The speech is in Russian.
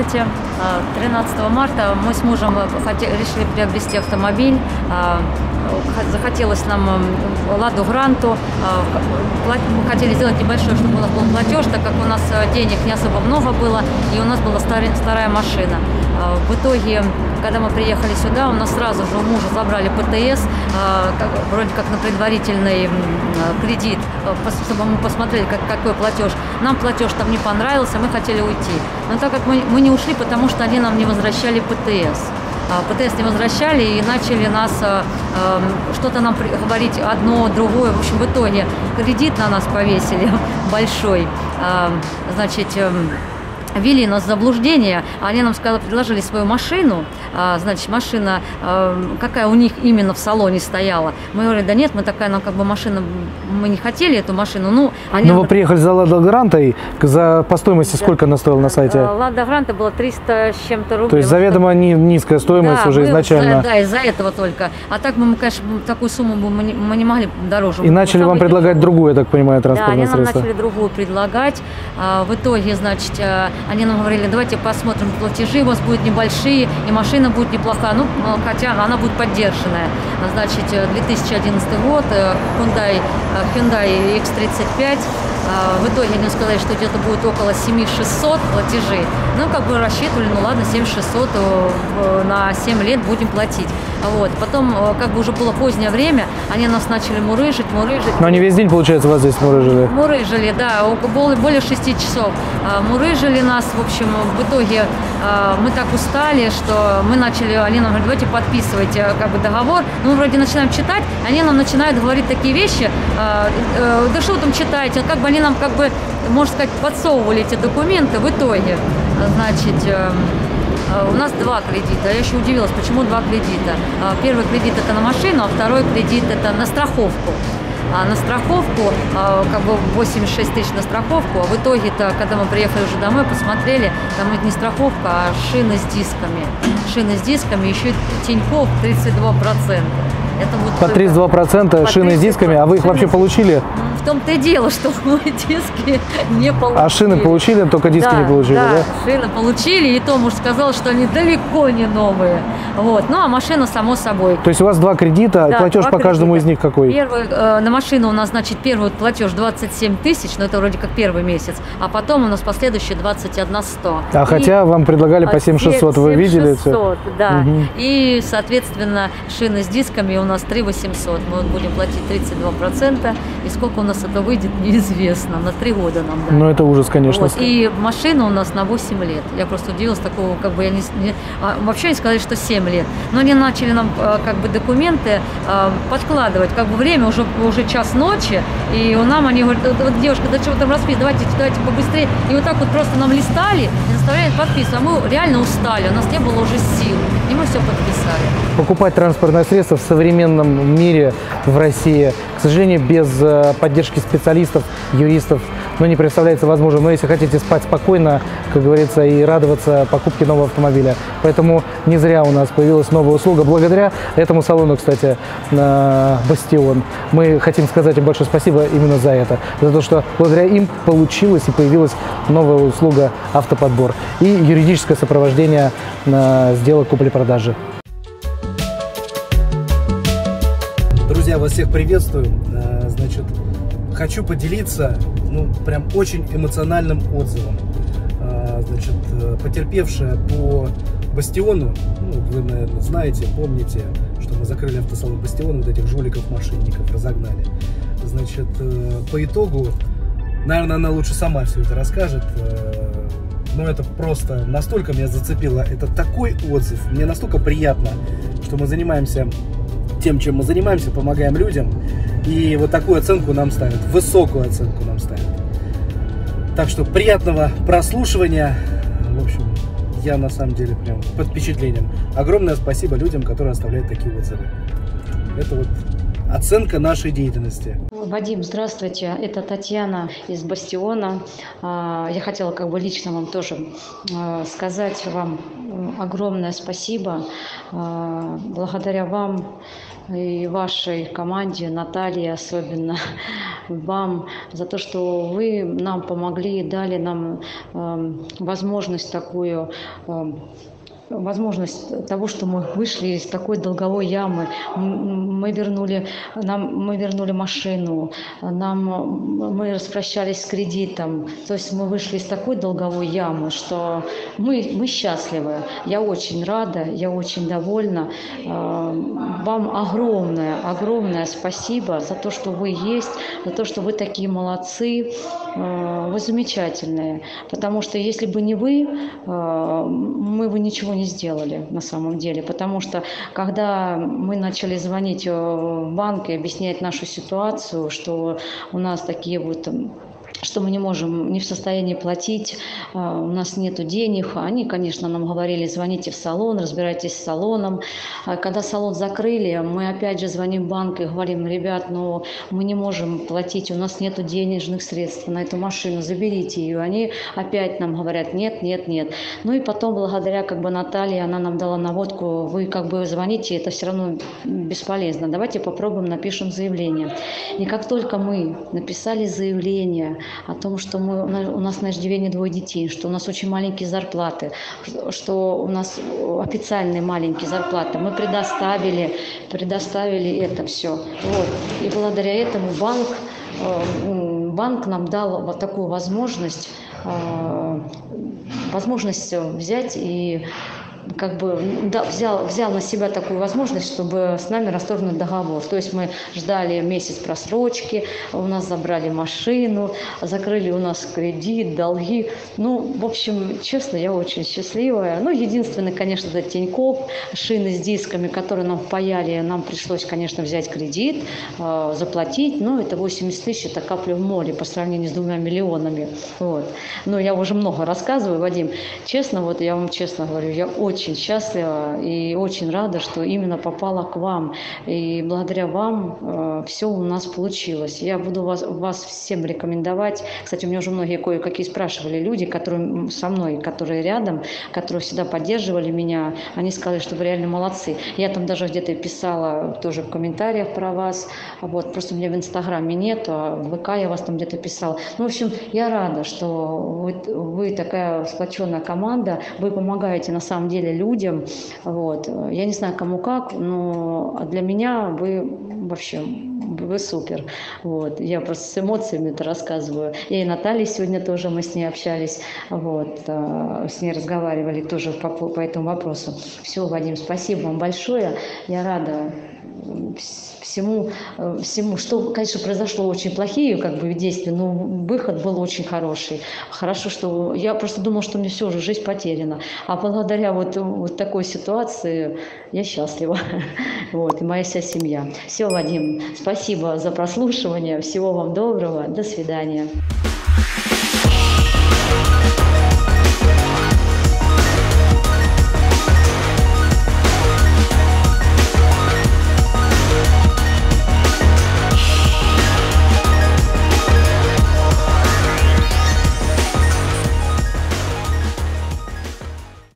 Здравствуйте. 13 а, марта мы с мужем решили приобрести автомобиль. А, захотелось нам Ладу Гранту. А, мы хотели сделать небольшой, чтобы у нас был платеж, так как у нас денег не особо много было, и у нас была старая машина. В итоге, когда мы приехали сюда, у нас сразу же у мужа забрали ПТС, вроде как на предварительный кредит, чтобы мы посмотрели, как, какой платеж. Нам платеж там не понравился, мы хотели уйти. Но так как мы, мы не ушли, потому что они нам не возвращали ПТС. А, ПТС не возвращали и начали нас э, что-то нам говорить одно, другое. В общем, в итоге кредит на нас повесили большой. Э, значит, э, ввели нас в заблуждение. Они нам сказали, предложили свою машину. А, значит, машина, а, какая у них именно в салоне стояла. Мы говорили, да нет, мы такая, нам как бы машина, мы не хотели эту машину. Ну, они Но ну, вы приехали за Лада Грантой, за, по стоимости да. сколько она стоила на сайте? А, Лада Гранта была 300 с чем-то рублей. То есть заведомо не, низкая стоимость да, уже изначально. Да, из-за этого только. А так мы, конечно, такую сумму мы не, мы не могли дороже. И начали вам предлагать другую, я так понимаю, транспортное да, они нам начали другую предлагать. В итоге, значит, они нам говорили, давайте посмотрим платежи, у вас будут небольшие, и машина будет неплохая, ну, хотя она будет поддержанная. Значит, 2011 год, э, Hyundai, э, Hyundai X35, в итоге они сказали, что где-то будет около 7600 платежей. Ну, как бы рассчитывали, ну ладно, 7600 э, на 7 лет будем платить. Вот. Потом, э, как бы уже было позднее время, они нас начали мурыжить, мурыжить. Но они весь день, получается, вас здесь мурыжили? Мурыжили, да, более 6 часов. А, мурыжили нас, в общем, в итоге а, мы так устали, что мы начали, они нам говорят, давайте подписывайте как бы договор. Ну, мы вроде начинаем читать, они нам начинают говорить такие вещи, а, э, да что вы там читаете, как бы они нам как бы, можно сказать, подсовывали эти документы в итоге. Значит, эм, Э, у нас два кредита. Я еще удивилась, почему два кредита. Э, первый кредит это на машину, а второй кредит это на страховку. А на страховку, э, как бы 86 тысяч на страховку, а в итоге-то, когда мы приехали уже домой, посмотрели, там это не страховка, а шины с дисками. Шины с дисками, еще Тинькофф 32%. Это вот по 32% шины с дисками, а вы их вообще получили? В том-то и дело, что мы диски не получили. А шины получили, только диски да, не получили, да? Да, шины получили, и то муж сказал, что они далеко не новые. Вот. Ну, а машина, само собой. То есть у вас два кредита, да, платеж по кредита. каждому из них какой? Первый, э, на машину у нас, значит, первый платеж 27 тысяч, но это вроде как первый месяц, а потом у нас последующий 21 100. А и хотя вам предлагали по 7600, вы видели? 600, да. Угу. И, соответственно, шины с дисками у нас 3 800. Мы будем платить 32%. И сколько у нас это выйдет, неизвестно. На 3 года нам дали. Ну, это ужас, конечно. Вот. И машина у нас на 8 лет. Я просто удивилась такого, как бы я не... не а, вообще они сказали, что 7 лет. Но они начали нам а, как бы документы а, подкладывать. Как бы время уже, уже час ночи. И у нам они говорят, вот, девушка, да чего там расписывать, давайте, давайте побыстрее. И вот так вот просто нам листали и заставляли подписывать. А мы реально устали, у нас не было уже сил. И мы все подписали. Покупать транспортное средство в современном мире в России, к сожалению, без э, поддержки специалистов, юристов, ну, не представляется возможным. Но если хотите спать спокойно, как говорится, и радоваться покупке нового автомобиля. Поэтому не зря у нас появилась новая услуга. Благодаря этому салону, кстати, Бастион. Мы хотим сказать им большое спасибо именно за это. За то, что благодаря им получилась и появилась новая услуга автоподбор и юридическое сопровождение сделок купли-продажи. Друзья, вас всех приветствую. Э, значит, хочу поделиться, ну, прям очень эмоциональным отзывом. Э, значит, э, потерпевшая по Бастиону, ну, вы, наверное, знаете, помните, что мы закрыли автосалон Бастион, вот этих жуликов-мошенников разогнали. Значит, по итогу, наверное, она лучше сама все это расскажет, но это просто настолько меня зацепило. Это такой отзыв, мне настолько приятно, что мы занимаемся тем, чем мы занимаемся, помогаем людям. И вот такую оценку нам ставят, высокую оценку нам ставят. Так что приятного прослушивания. В общем, я на самом деле прям под впечатлением. Огромное спасибо людям, которые оставляют такие отзывы. Это вот оценка нашей деятельности. Вадим, здравствуйте. Это Татьяна из Бастиона. А, я хотела как бы лично вам тоже а, сказать вам огромное спасибо. А, благодаря вам и вашей команде, Наталье особенно, вам за то, что вы нам помогли, дали нам возможность такую возможность того, что мы вышли из такой долговой ямы. Мы вернули, нам, мы вернули машину, нам, мы распрощались с кредитом. То есть мы вышли из такой долговой ямы, что мы, мы счастливы. Я очень рада, я очень довольна. А, вам огромное, огромное спасибо за то, что вы есть, за то, что вы такие молодцы. А, вы замечательные. Потому что если бы не вы, а, мы бы ничего не сделали на самом деле. Потому что когда мы начали звонить в банк и объяснять нашу ситуацию, что у нас такие вот что мы не можем, не в состоянии платить, а, у нас нет денег. Они, конечно, нам говорили, звоните в салон, разбирайтесь с салоном. А когда салон закрыли, мы опять же звоним в банк и говорим, ребят, ну мы не можем платить, у нас нет денежных средств на эту машину, заберите ее. Они опять нам говорят, нет, нет, нет. Ну и потом, благодаря как бы Наталье, она нам дала наводку, вы как бы звоните, это все равно бесполезно. Давайте попробуем, напишем заявление. И как только мы написали заявление, о том, что мы, у нас на иждивении двое детей, что у нас очень маленькие зарплаты, что у нас официальные маленькие зарплаты. Мы предоставили, предоставили это все. Вот. И благодаря этому банк, э, банк нам дал вот такую возможность, э, возможность взять и как бы да, взял, взял на себя такую возможность, чтобы с нами расторгнуть договор. То есть мы ждали месяц просрочки, у нас забрали машину, закрыли у нас кредит, долги. Ну, в общем, честно, я очень счастливая. Ну, единственное, конечно, это Тинькофф, шины с дисками, которые нам впаяли, нам пришлось, конечно, взять кредит, э, заплатить. Но это 80 тысяч, это капля в море по сравнению с двумя миллионами. Вот. Но я уже много рассказываю, Вадим. Честно, вот я вам честно говорю, я очень очень счастлива и очень рада, что именно попала к вам. И благодаря вам э, все у нас получилось. Я буду вас, вас всем рекомендовать. Кстати, у меня уже многие кое-какие спрашивали люди, которые со мной, которые рядом, которые всегда поддерживали меня. Они сказали, что вы реально молодцы. Я там даже где-то писала тоже в комментариях про вас. Вот, просто у меня в Инстаграме нет, а в ВК я вас там где-то писала. Ну, в общем, я рада, что вы, вы такая сплоченная команда, вы помогаете на самом деле деле людям. Вот. Я не знаю, кому как, но для меня вы вообще вы супер. Вот. Я просто с эмоциями это рассказываю. Я и Наталья сегодня тоже, мы с ней общались, вот, э, с ней разговаривали тоже по, по этому вопросу. Все, Вадим, спасибо вам большое. Я рада всему, э, всему, что, конечно, произошло очень плохие как бы действия, но выход был очень хороший. Хорошо, что я просто думала, что мне все уже жизнь потеряна. А благодаря вот, вот такой ситуации я счастлива. Вот, и моя вся семья. Все, Вадим, спасибо за прослушивание. Всего вам доброго. До свидания.